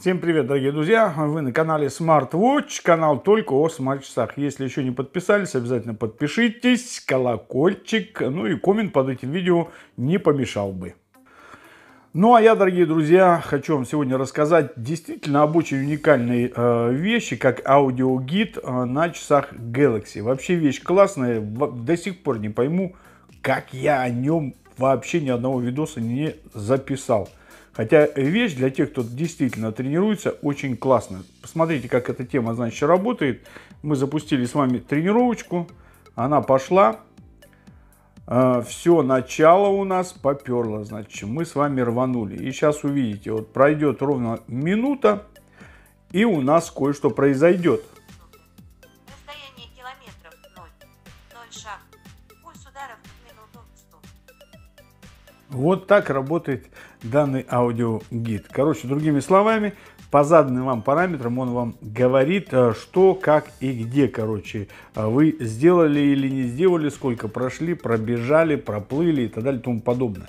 Всем привет, дорогие друзья! Вы на канале SmartWatch, канал только о смарт-часах. Если еще не подписались, обязательно подпишитесь, колокольчик, ну и коммент под этим видео не помешал бы. Ну а я, дорогие друзья, хочу вам сегодня рассказать действительно об очень уникальной э, вещи, как аудиогид э, на часах Galaxy. Вообще вещь классная, до сих пор не пойму, как я о нем вообще ни одного видоса не записал. Хотя вещь для тех, кто действительно тренируется, очень классная. Посмотрите, как эта тема, значит, работает. Мы запустили с вами тренировочку. Она пошла. А, Все, начало у нас поперло. Значит, мы с вами рванули. И сейчас увидите, вот пройдет ровно минута, и у нас кое-что произойдет. Вот так работает данный аудиогид. Короче, другими словами, по заданным вам параметрам он вам говорит, э, что, как и где, короче, э, вы сделали или не сделали, сколько прошли, пробежали, проплыли и так далее и тому подобное.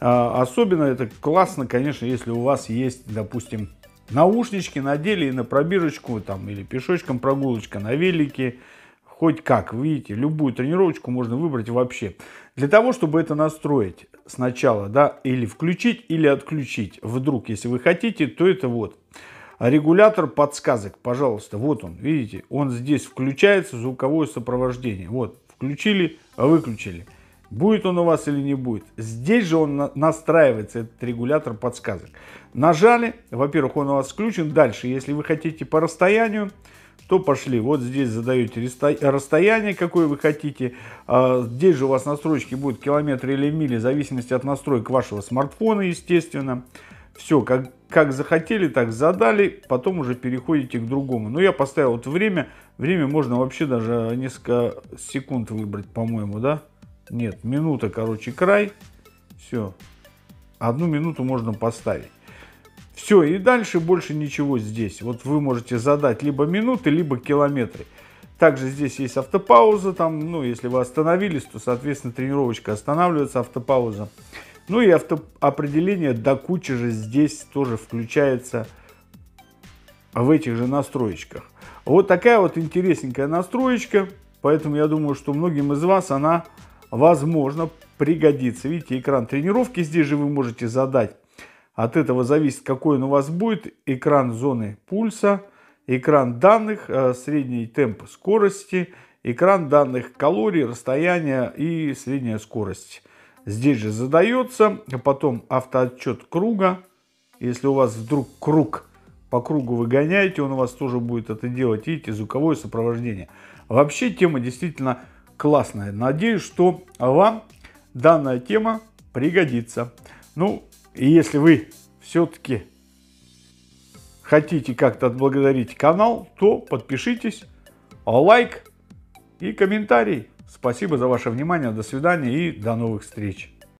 Э, особенно это классно, конечно, если у вас есть, допустим, наушнички надели и на пробежечку, там, или пешочком прогулочка на велике, хоть как, видите, любую тренировочку можно выбрать вообще. Для того, чтобы это настроить сначала, да, или включить, или отключить, вдруг, если вы хотите, то это вот регулятор подсказок, пожалуйста, вот он, видите, он здесь включается, звуковое сопровождение, вот, включили, выключили. Будет он у вас или не будет. Здесь же он настраивается, этот регулятор подсказок. Нажали, во-первых, он у вас включен. Дальше, если вы хотите по расстоянию, то пошли. Вот здесь задаете расстояние, какое вы хотите. А, здесь же у вас настройки будут километры или мили, в зависимости от настроек вашего смартфона, естественно. Все, как, как захотели, так задали, потом уже переходите к другому. Но я поставил вот время. Время можно вообще даже несколько секунд выбрать, по-моему, да? Нет, минута, короче, край. Все. Одну минуту можно поставить. Все, и дальше больше ничего здесь. Вот вы можете задать либо минуты, либо километры. Также здесь есть автопауза, там, ну, если вы остановились, то, соответственно, тренировочка останавливается, автопауза. Ну и автоопределение до кучи же здесь тоже включается в этих же настроечках. Вот такая вот интересненькая настроечка, поэтому я думаю, что многим из вас она, возможно, пригодится. Видите, экран тренировки здесь же вы можете задать от этого зависит, какой он у вас будет. Экран зоны пульса, экран данных, э, средний темп скорости, экран данных калорий, расстояния и средняя скорость. Здесь же задается, а потом автоотчет круга. Если у вас вдруг круг по кругу вы гоняете, он у вас тоже будет это делать. Видите, звуковое сопровождение. Вообще тема действительно классная. Надеюсь, что вам данная тема пригодится. Ну, и если вы все-таки хотите как-то отблагодарить канал, то подпишитесь, лайк и комментарий. Спасибо за ваше внимание, до свидания и до новых встреч.